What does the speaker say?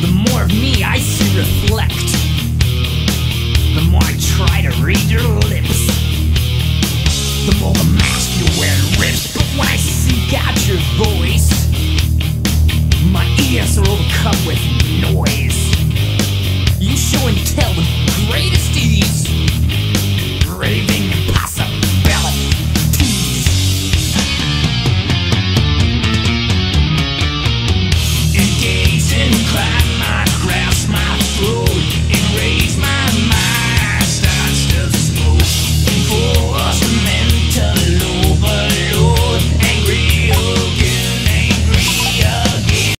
The more of me I see reflect, the more I try to read your lips. The more the mask you wear rips, but when I seek out your voice, my ears are overcome with noise.